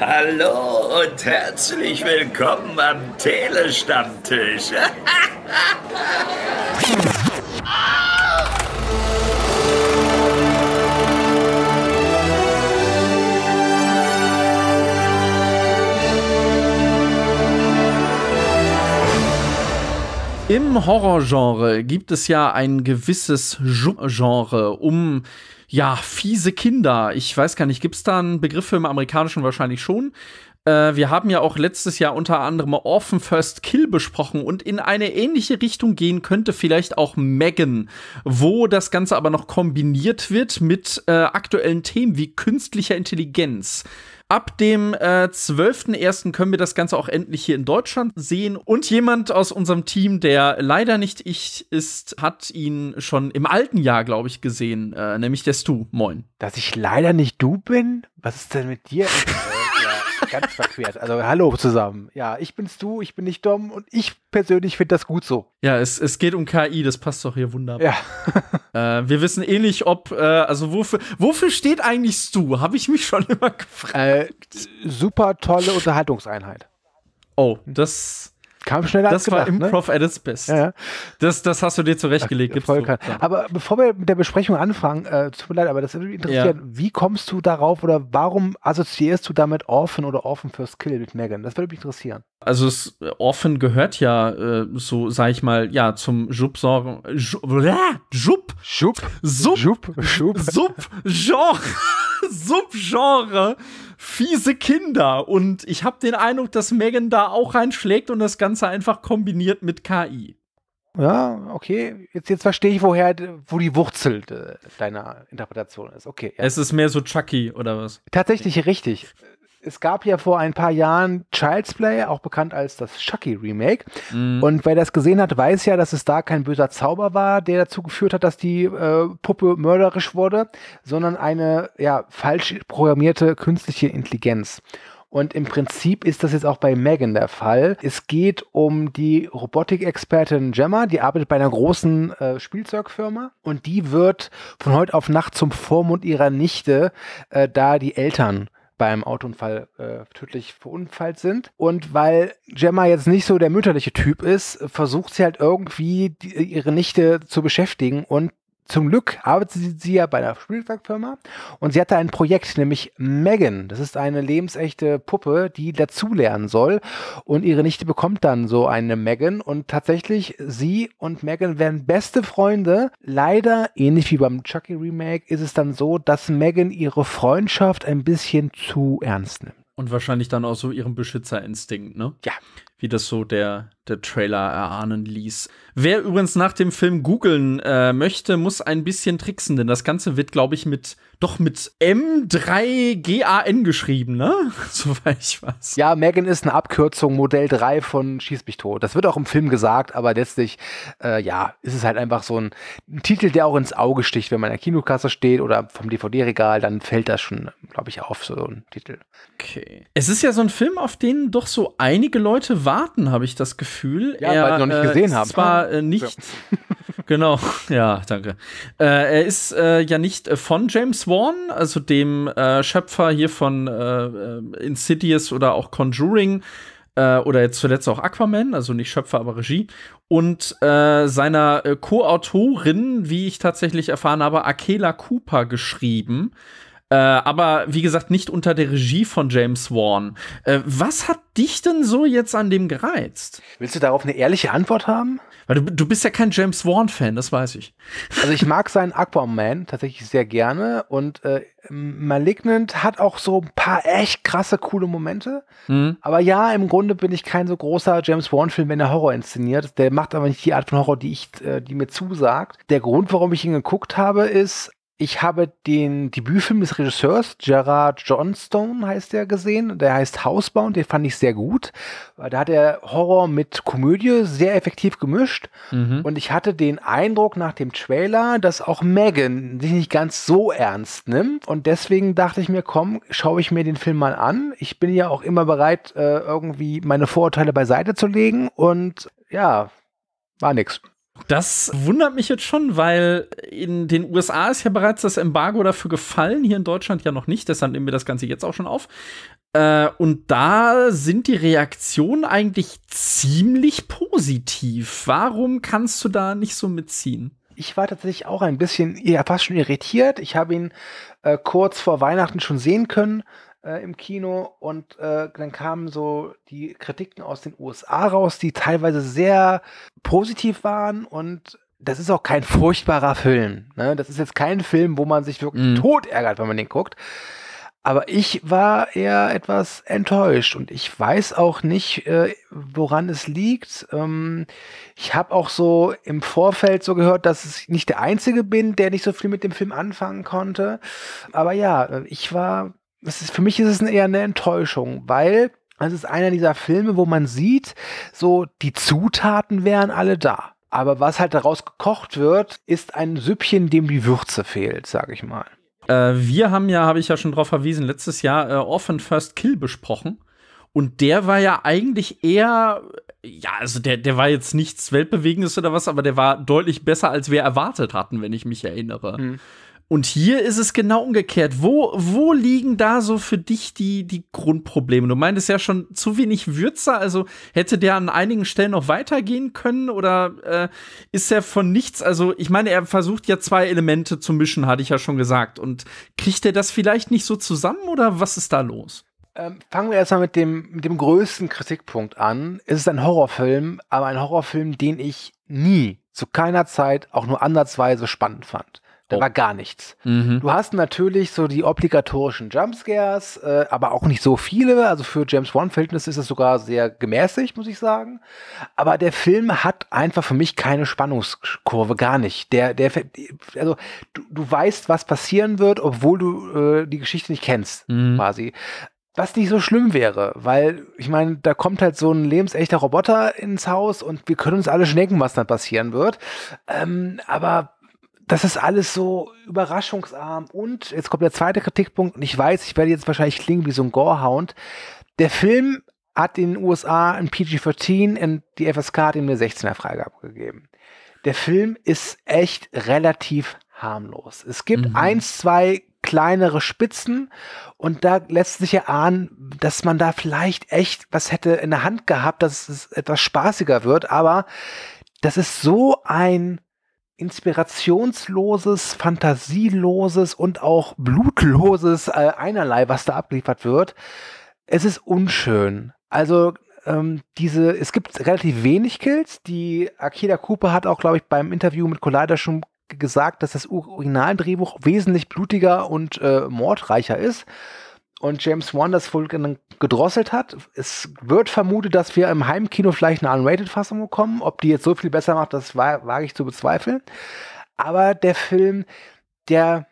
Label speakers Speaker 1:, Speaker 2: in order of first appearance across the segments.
Speaker 1: Hallo und herzlich willkommen am Telestammtisch.
Speaker 2: Im Horrorgenre gibt es ja ein gewisses Genre um ja, fiese Kinder. Ich weiß gar nicht, gibt es da einen Begriff im Amerikanischen wahrscheinlich schon? Äh, wir haben ja auch letztes Jahr unter anderem Orphan First Kill besprochen und in eine ähnliche Richtung gehen könnte vielleicht auch Megan, wo das Ganze aber noch kombiniert wird mit äh, aktuellen Themen wie künstlicher Intelligenz. Ab dem äh, 12.01. können wir das Ganze auch endlich hier in Deutschland sehen. Und jemand aus unserem Team, der leider nicht ich ist, hat ihn schon im alten Jahr, glaube ich, gesehen. Äh, nämlich der Stu. Moin.
Speaker 3: Dass ich leider nicht du bin? Was ist denn mit dir? ganz verquert. Also hallo zusammen. Ja, ich bin's du, ich bin nicht Dom und ich persönlich finde das gut so.
Speaker 2: Ja, es, es geht um KI, das passt doch hier wunderbar. Ja. äh, wir wissen eh nicht, ob, äh, also wofür, wofür steht eigentlich Stu? Habe ich mich schon immer gefragt. Äh,
Speaker 3: super tolle Unterhaltungseinheit.
Speaker 2: Oh, das
Speaker 3: Kam schneller
Speaker 2: das
Speaker 3: als gedacht,
Speaker 2: war Improv
Speaker 3: ne?
Speaker 2: at its best. Ja. Das, das hast du dir zurechtgelegt.
Speaker 3: Ach, voll aber bevor wir mit der Besprechung anfangen, äh, tut mir leid, aber das würde mich interessieren, ja. wie kommst du darauf oder warum assoziierst du damit Orphan oder Orphan First Kill mit Megan? Das würde mich interessieren.
Speaker 2: Also es, Orphan gehört ja äh, so, sag ich mal, ja, zum Jub-Genre. Jub, Jub,
Speaker 3: Jub,
Speaker 2: Sub, Jub, Jub, Sub-Genre, Sub-Genre fiese Kinder. Und ich habe den Eindruck, dass Megan da auch reinschlägt und das Ganze einfach kombiniert mit KI.
Speaker 3: Ja, okay. Jetzt, jetzt verstehe ich, woher, wo die Wurzel deiner Interpretation ist. Okay.
Speaker 2: Ja. Es ist mehr so Chucky oder was?
Speaker 3: Tatsächlich richtig es gab ja vor ein paar Jahren Child's Play, auch bekannt als das Chucky Remake. Mhm. Und wer das gesehen hat, weiß ja, dass es da kein böser Zauber war, der dazu geführt hat, dass die äh, Puppe mörderisch wurde, sondern eine ja, falsch programmierte künstliche Intelligenz. Und im Prinzip ist das jetzt auch bei Megan der Fall. Es geht um die Robotikexpertin Gemma, die arbeitet bei einer großen äh, Spielzeugfirma und die wird von heute auf Nacht zum Vormund ihrer Nichte, äh, da die Eltern beim Autounfall äh, tödlich verunfallt sind. Und weil Gemma jetzt nicht so der mütterliche Typ ist, versucht sie halt irgendwie die, ihre Nichte zu beschäftigen und zum Glück arbeitet sie, ja bei einer Spielzeugfirma und sie hat da ein Projekt, nämlich Megan. Das ist eine lebensechte Puppe, die dazulernen soll. Und ihre Nichte bekommt dann so eine Megan. Und tatsächlich, sie und Megan werden beste Freunde. Leider, ähnlich wie beim Chucky Remake, ist es dann so, dass Megan ihre Freundschaft ein bisschen zu ernst nimmt.
Speaker 2: Und wahrscheinlich dann auch so ihren Beschützerinstinkt, ne?
Speaker 3: Ja.
Speaker 2: Wie das so der, der Trailer erahnen ließ. Wer übrigens nach dem Film googeln äh, möchte, muss ein bisschen tricksen, denn das Ganze wird, glaube ich, mit doch mit M3GAN geschrieben, ne? Soweit ich weiß.
Speaker 3: Ja, Megan ist eine Abkürzung Modell 3 von Schieß mich tot. Das wird auch im Film gesagt, aber letztlich, äh, ja, ist es halt einfach so ein, ein, Titel, der auch ins Auge sticht, wenn man in der Kinokasse steht oder vom DVD-Regal, dann fällt das schon, glaube ich, auf, so ein Titel.
Speaker 2: Okay. Es ist ja so ein Film, auf den doch so einige Leute warten, habe ich das Gefühl.
Speaker 3: Ja, er, weil sie noch nicht gesehen äh, haben.
Speaker 2: Zwar äh, nicht. Ja. genau, ja, danke. Äh, er ist äh, ja nicht äh, von James Wan, also dem äh, Schöpfer hier von Insidious oder auch Conjuring oder jetzt zuletzt auch Aquaman, also nicht Schöpfer, aber Regie. Und seiner Co-Autorin, wie ich tatsächlich erfahren habe, Akela Cooper geschrieben. Äh, aber wie gesagt, nicht unter der Regie von James Wan. Äh, was hat dich denn so jetzt an dem gereizt?
Speaker 3: Willst du darauf eine ehrliche Antwort haben?
Speaker 2: Weil du, du bist ja kein James Wan-Fan, das weiß ich.
Speaker 3: Also ich mag seinen Aquaman tatsächlich sehr gerne und äh, Malignant hat auch so ein paar echt krasse, coole Momente. Mhm. Aber ja, im Grunde bin ich kein so großer James Wan-Film, wenn er Horror inszeniert. Der macht aber nicht die Art von Horror, die ich, äh, die mir zusagt. Der Grund, warum ich ihn geguckt habe, ist, ich habe den Debütfilm des Regisseurs, Gerard Johnstone heißt der, gesehen. Der heißt Housebound, den fand ich sehr gut. Da hat er Horror mit Komödie sehr effektiv gemischt. Mhm. Und ich hatte den Eindruck nach dem Trailer, dass auch Megan sich nicht ganz so ernst nimmt. Und deswegen dachte ich mir, komm, schaue ich mir den Film mal an. Ich bin ja auch immer bereit, äh, irgendwie meine Vorurteile beiseite zu legen. Und ja, war nix.
Speaker 2: Das wundert mich jetzt schon, weil in den USA ist ja bereits das Embargo dafür gefallen, hier in Deutschland ja noch nicht, deshalb nehmen wir das Ganze jetzt auch schon auf. Äh, und da sind die Reaktionen eigentlich ziemlich positiv. Warum kannst du da nicht so mitziehen?
Speaker 3: Ich war tatsächlich auch ein bisschen, ja, fast schon irritiert. Ich habe ihn äh, kurz vor Weihnachten schon sehen können äh, im Kino und äh, dann kamen so die Kritiken aus den USA raus, die teilweise sehr positiv waren und das ist auch kein furchtbarer Film. Ne? Das ist jetzt kein Film, wo man sich wirklich mm. tot ärgert, wenn man den guckt. Aber ich war eher etwas enttäuscht und ich weiß auch nicht, äh, woran es liegt. Ähm, ich habe auch so im Vorfeld so gehört, dass ich nicht der Einzige bin, der nicht so viel mit dem Film anfangen konnte. Aber ja, ich war ist, für mich ist es eher eine Enttäuschung, weil es ist einer dieser Filme, wo man sieht, so die Zutaten wären alle da. Aber was halt daraus gekocht wird, ist ein Süppchen, dem die Würze fehlt, sag ich mal.
Speaker 2: Äh, wir haben ja, habe ich ja schon darauf verwiesen, letztes Jahr äh, Orphan First Kill besprochen. Und der war ja eigentlich eher, ja, also der, der war jetzt nichts Weltbewegendes oder was, aber der war deutlich besser, als wir erwartet hatten, wenn ich mich erinnere. Hm. Und hier ist es genau umgekehrt. Wo, wo liegen da so für dich die, die Grundprobleme? Du meintest ja schon zu wenig Würzer, also hätte der an einigen Stellen noch weitergehen können oder äh, ist er von nichts? Also, ich meine, er versucht ja zwei Elemente zu mischen, hatte ich ja schon gesagt. Und kriegt er das vielleicht nicht so zusammen oder was ist da los?
Speaker 3: Ähm, fangen wir erstmal mit dem, mit dem größten Kritikpunkt an. Es ist ein Horrorfilm, aber ein Horrorfilm, den ich nie, zu keiner Zeit, auch nur ansatzweise spannend fand. Da oh. war gar nichts. Mhm. Du hast natürlich so die obligatorischen Jumpscares, äh, aber auch nicht so viele. Also für James Wan-Verhältnisse ist es sogar sehr gemäßigt, muss ich sagen. Aber der Film hat einfach für mich keine Spannungskurve, gar nicht. Der, der, also du, du weißt, was passieren wird, obwohl du äh, die Geschichte nicht kennst, mhm. quasi. Was nicht so schlimm wäre, weil ich meine, da kommt halt so ein lebensechter Roboter ins Haus und wir können uns alle schnecken, was dann passieren wird. Ähm, aber das ist alles so überraschungsarm. Und jetzt kommt der zweite Kritikpunkt. Und ich weiß, ich werde jetzt wahrscheinlich klingen wie so ein Gorehound. Der Film hat in den USA ein PG-13 und die FSK hat ihm eine 16er Freigabe gegeben. Der Film ist echt relativ harmlos. Es gibt mhm. eins, zwei kleinere Spitzen und da lässt sich ja ahnen, dass man da vielleicht echt was hätte in der Hand gehabt, dass es etwas spaßiger wird, aber das ist so ein inspirationsloses, fantasieloses und auch blutloses äh, einerlei, was da abgeliefert wird. Es ist unschön. Also ähm, diese, es gibt relativ wenig Kills. Die Akira Cooper hat auch, glaube ich, beim Interview mit Collider schon gesagt, dass das Originaldrehbuch wesentlich blutiger und äh, mordreicher ist und James Wan das wohl gedrosselt hat. Es wird vermutet, dass wir im Heimkino vielleicht eine Unrated-Fassung bekommen. Ob die jetzt so viel besser macht, das wage ich zu bezweifeln. Aber der Film, der,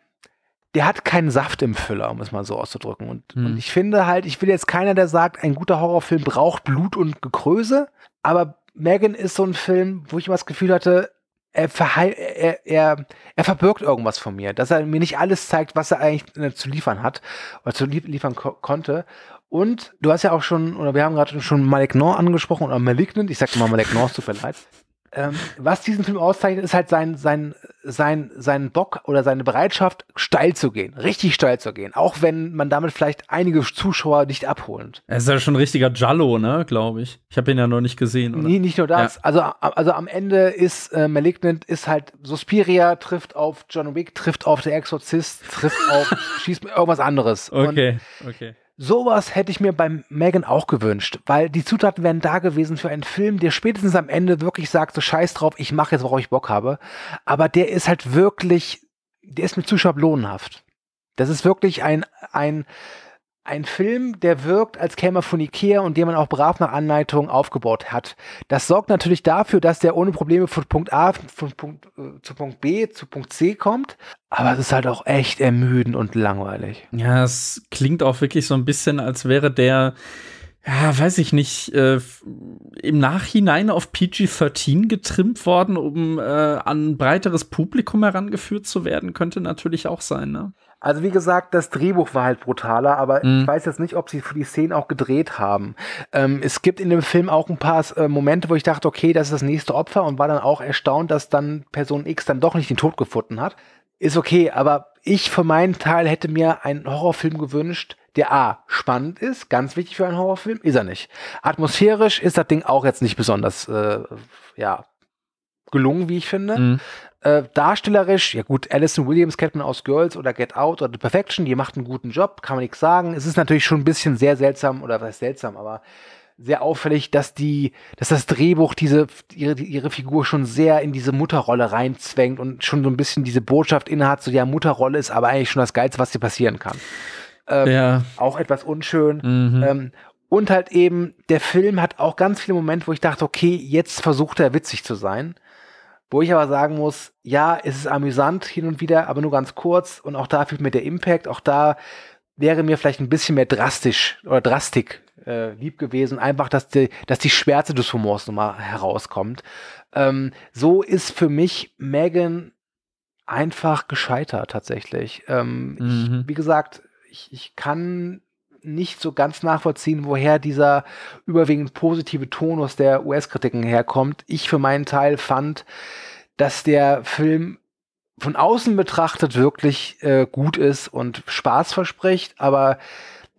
Speaker 3: der hat keinen Saft im Füller, um es mal so auszudrücken. Und, mhm. und ich finde halt, ich will jetzt keiner, der sagt, ein guter Horrorfilm braucht Blut und Gekröse. Aber Megan ist so ein Film, wo ich immer das Gefühl hatte, er, er, er, er verbirgt irgendwas von mir, dass er mir nicht alles zeigt, was er eigentlich äh, zu liefern hat oder zu liefern ko konnte. Und du hast ja auch schon, oder wir haben gerade schon Malignant angesprochen oder Malignant, ich sag mal Malignant, tut mir leid. Ähm, was diesen Film auszeichnet, ist halt sein, sein, sein, sein Bock oder seine Bereitschaft, steil zu gehen, richtig steil zu gehen. Auch wenn man damit vielleicht einige Zuschauer nicht abholt.
Speaker 2: Er ist ja schon ein richtiger Jallo, ne, glaube ich. Ich habe ihn ja noch nicht gesehen. Oder?
Speaker 3: Nee, nicht nur das. Ja. Also, also am Ende ist äh, Malignant ist halt Suspiria trifft auf John Wick, trifft auf der Exorzist, trifft auf schießt irgendwas anderes.
Speaker 2: Okay, Und okay.
Speaker 3: Sowas hätte ich mir beim Megan auch gewünscht, weil die Zutaten wären da gewesen für einen Film, der spätestens am Ende wirklich sagt, so scheiß drauf, ich mache jetzt, worauf ich Bock habe. Aber der ist halt wirklich, der ist mir zu schablonenhaft. Das ist wirklich ein, ein, ein Film, der wirkt, als käme er von Ikea und den man auch brav nach Anleitung aufgebaut hat. Das sorgt natürlich dafür, dass der ohne Probleme von Punkt A von Punkt, äh, zu Punkt B zu Punkt C kommt. Aber es ist halt auch echt ermüdend und langweilig.
Speaker 2: Ja, es klingt auch wirklich so ein bisschen, als wäre der, ja, weiß ich nicht, äh, im Nachhinein auf PG-13 getrimmt worden, um äh, an ein breiteres Publikum herangeführt zu werden, könnte natürlich auch sein, ne?
Speaker 3: Also wie gesagt, das Drehbuch war halt brutaler, aber mhm. ich weiß jetzt nicht, ob sie für die Szenen auch gedreht haben. Ähm, es gibt in dem Film auch ein paar äh, Momente, wo ich dachte, okay, das ist das nächste Opfer und war dann auch erstaunt, dass dann Person X dann doch nicht den Tod gefunden hat. Ist okay, aber ich für meinen Teil hätte mir einen Horrorfilm gewünscht, der A, spannend ist, ganz wichtig für einen Horrorfilm, ist er nicht. Atmosphärisch ist das Ding auch jetzt nicht besonders, äh, ja, gelungen, wie ich finde. Mhm. Äh, darstellerisch, ja gut, Alison Williams kennt man aus Girls oder Get Out oder The Perfection, die macht einen guten Job, kann man nichts sagen. Es ist natürlich schon ein bisschen sehr seltsam, oder was seltsam, aber sehr auffällig, dass die, dass das Drehbuch diese, ihre, ihre Figur schon sehr in diese Mutterrolle reinzwängt und schon so ein bisschen diese Botschaft innehat, so ja, Mutterrolle ist aber eigentlich schon das Geilste, was dir passieren kann. Ähm, ja. Auch etwas unschön. Mhm. Ähm, und halt eben, der Film hat auch ganz viele Momente, wo ich dachte, okay, jetzt versucht er witzig zu sein. Wo ich aber sagen muss, ja, es ist amüsant hin und wieder, aber nur ganz kurz. Und auch da fehlt mir der Impact. Auch da wäre mir vielleicht ein bisschen mehr drastisch oder Drastik äh, lieb gewesen. Einfach, dass die, dass die Schwärze des Humors nochmal herauskommt. Ähm, so ist für mich Megan einfach gescheitert tatsächlich. Ähm, mhm. ich, wie gesagt, ich, ich kann nicht so ganz nachvollziehen, woher dieser überwiegend positive Tonus der US-Kritiken herkommt. Ich für meinen Teil fand, dass der Film von außen betrachtet wirklich äh, gut ist und Spaß verspricht, aber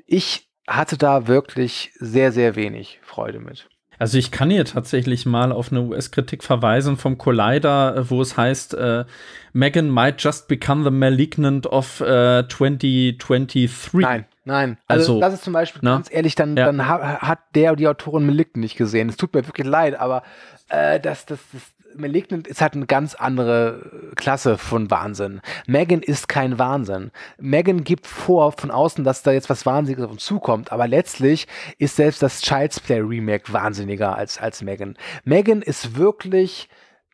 Speaker 3: ich hatte da wirklich sehr, sehr wenig Freude mit.
Speaker 2: Also ich kann hier tatsächlich mal auf eine US-Kritik verweisen vom Collider, wo es heißt, äh, Megan might just become the malignant of äh, 2023.
Speaker 3: Nein, nein. Also, also das ist zum Beispiel, na? ganz ehrlich, dann, ja. dann ha hat der oder die Autorin Malignant nicht gesehen. Es tut mir wirklich leid, aber äh, das, das, das, Malignant ist halt eine ganz andere Klasse von Wahnsinn. Megan ist kein Wahnsinn. Megan gibt vor von außen, dass da jetzt was Wahnsinniges auf uns zukommt, aber letztlich ist selbst das Child's Play Remake wahnsinniger als, als Megan. Megan ist wirklich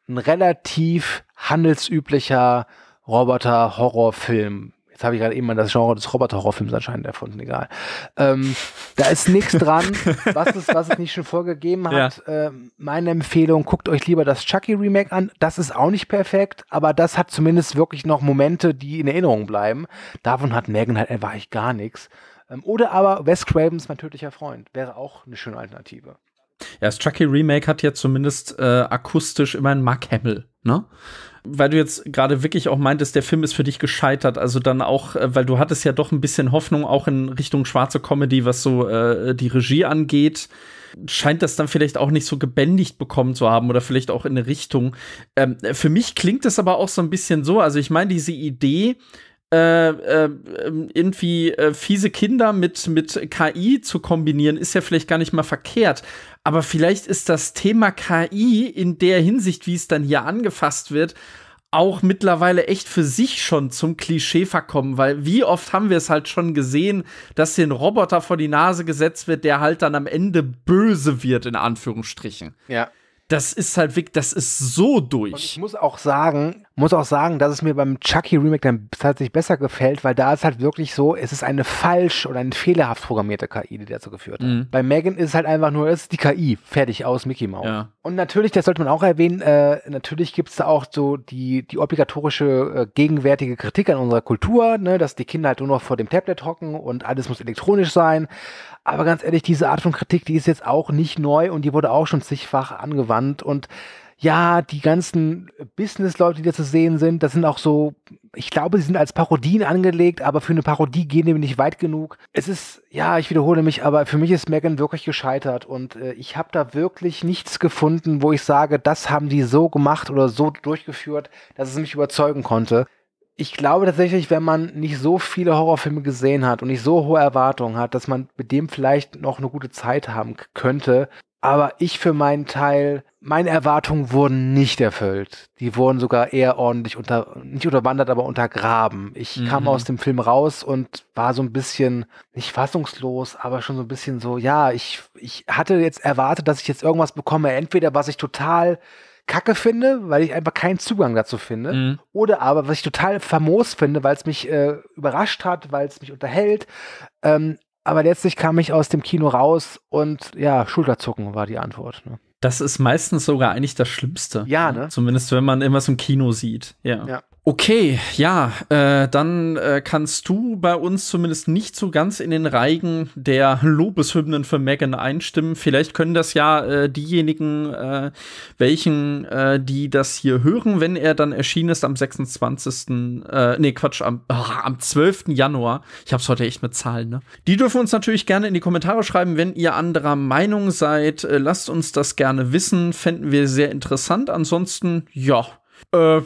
Speaker 3: ein relativ handelsüblicher Roboter-Horrorfilm Jetzt habe ich gerade eben mal das Genre des Roboter-Horrorfilms anscheinend erfunden, egal. Ähm, da ist nichts dran, was es, was es nicht schon vorgegeben hat. Ja. Ähm, meine Empfehlung, guckt euch lieber das Chucky-Remake an. Das ist auch nicht perfekt, aber das hat zumindest wirklich noch Momente, die in Erinnerung bleiben. Davon hat Megan halt einfach gar nichts. Ähm, oder aber Wes Cravens, mein tödlicher Freund, wäre auch eine schöne Alternative.
Speaker 2: Ja, das Chucky Remake hat ja zumindest äh, akustisch immerhin Mark Hamill, ne? weil du jetzt gerade wirklich auch meintest, der Film ist für dich gescheitert, also dann auch, äh, weil du hattest ja doch ein bisschen Hoffnung auch in Richtung schwarze Comedy, was so äh, die Regie angeht, scheint das dann vielleicht auch nicht so gebändigt bekommen zu haben oder vielleicht auch in eine Richtung. Ähm, für mich klingt es aber auch so ein bisschen so, also ich meine, diese Idee, äh, äh, irgendwie äh, fiese Kinder mit, mit KI zu kombinieren, ist ja vielleicht gar nicht mal verkehrt. Aber vielleicht ist das Thema KI in der Hinsicht, wie es dann hier angefasst wird, auch mittlerweile echt für sich schon zum Klischee verkommen, weil wie oft haben wir es halt schon gesehen, dass hier ein Roboter vor die Nase gesetzt wird, der halt dann am Ende böse wird, in Anführungsstrichen.
Speaker 3: Ja
Speaker 2: das ist halt wirklich, das ist so durch. Und
Speaker 3: ich muss auch sagen, muss auch sagen, dass es mir beim Chucky Remake dann tatsächlich besser gefällt, weil da ist halt wirklich so, es ist eine falsch oder eine fehlerhaft programmierte KI, die dazu geführt hat. Mhm. Bei Megan ist es halt einfach nur, es ist die KI, fertig aus Mickey Mouse. Ja. Und natürlich, das sollte man auch erwähnen, äh, natürlich gibt es da auch so die, die obligatorische äh, gegenwärtige Kritik an unserer Kultur, ne, dass die Kinder halt nur noch vor dem Tablet hocken und alles muss elektronisch sein. Aber ganz ehrlich, diese Art von Kritik, die ist jetzt auch nicht neu und die wurde auch schon zigfach angewandt. Und ja, die ganzen Business-Leute, die da zu sehen sind, das sind auch so, ich glaube, sie sind als Parodien angelegt, aber für eine Parodie gehen die nicht weit genug. Es ist, ja, ich wiederhole mich, aber für mich ist Megan wirklich gescheitert und äh, ich habe da wirklich nichts gefunden, wo ich sage, das haben die so gemacht oder so durchgeführt, dass es mich überzeugen konnte ich glaube tatsächlich, wenn man nicht so viele Horrorfilme gesehen hat und nicht so hohe Erwartungen hat, dass man mit dem vielleicht noch eine gute Zeit haben könnte. Aber ich für meinen Teil, meine Erwartungen wurden nicht erfüllt. Die wurden sogar eher ordentlich unter, nicht unterwandert, aber untergraben. Ich mhm. kam aus dem Film raus und war so ein bisschen, nicht fassungslos, aber schon so ein bisschen so, ja, ich, ich hatte jetzt erwartet, dass ich jetzt irgendwas bekomme, entweder was ich total kacke finde, weil ich einfach keinen Zugang dazu finde. Mhm. Oder aber, was ich total famos finde, weil es mich äh, überrascht hat, weil es mich unterhält. Ähm, aber letztlich kam ich aus dem Kino raus und ja, Schulterzucken war die Antwort. Ne?
Speaker 2: Das ist meistens sogar eigentlich das Schlimmste.
Speaker 3: Ja, ne?
Speaker 2: Zumindest wenn man immer so im Kino sieht. Ja. ja. Okay, ja, äh, dann äh, kannst du bei uns zumindest nicht so ganz in den Reigen der Lobeshymnen für Megan einstimmen. Vielleicht können das ja äh, diejenigen, äh, welchen, äh, die das hier hören, wenn er dann erschienen ist am 26. Äh, nee, Quatsch, am, oh, am 12. Januar. Ich hab's heute echt mit Zahlen, ne? Die dürfen uns natürlich gerne in die Kommentare schreiben, wenn ihr anderer Meinung seid. Äh, lasst uns das gerne wissen, fänden wir sehr interessant. Ansonsten, ja äh,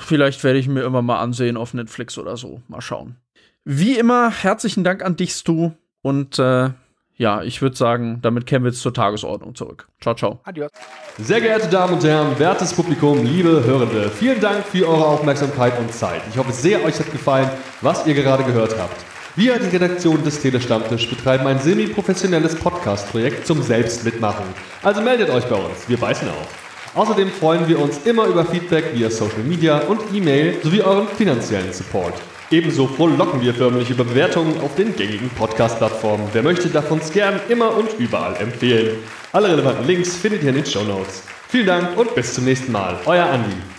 Speaker 2: vielleicht werde ich mir immer mal ansehen auf Netflix oder so. Mal schauen. Wie immer, herzlichen Dank an dich, Stu. Und äh, ja, ich würde sagen, damit kehren wir jetzt zur Tagesordnung zurück. Ciao, ciao.
Speaker 4: Adios. Sehr geehrte Damen und Herren, wertes Publikum, liebe Hörende, vielen Dank für eure Aufmerksamkeit und Zeit. Ich hoffe sehr, euch hat gefallen, was ihr gerade gehört habt. Wir, die Redaktion des Telestammtisch, betreiben ein semi-professionelles Podcast-Projekt zum Selbstmitmachen. Also meldet euch bei uns, wir beißen auf. Außerdem freuen wir uns immer über Feedback via Social Media und E-Mail sowie euren finanziellen Support. Ebenso frohlocken wir förmlich über Bewertungen auf den gängigen Podcast-Plattformen. Wer möchte, darf uns gern immer und überall empfehlen. Alle relevanten Links findet ihr in den Show Notes. Vielen Dank und bis zum nächsten Mal. Euer Andi.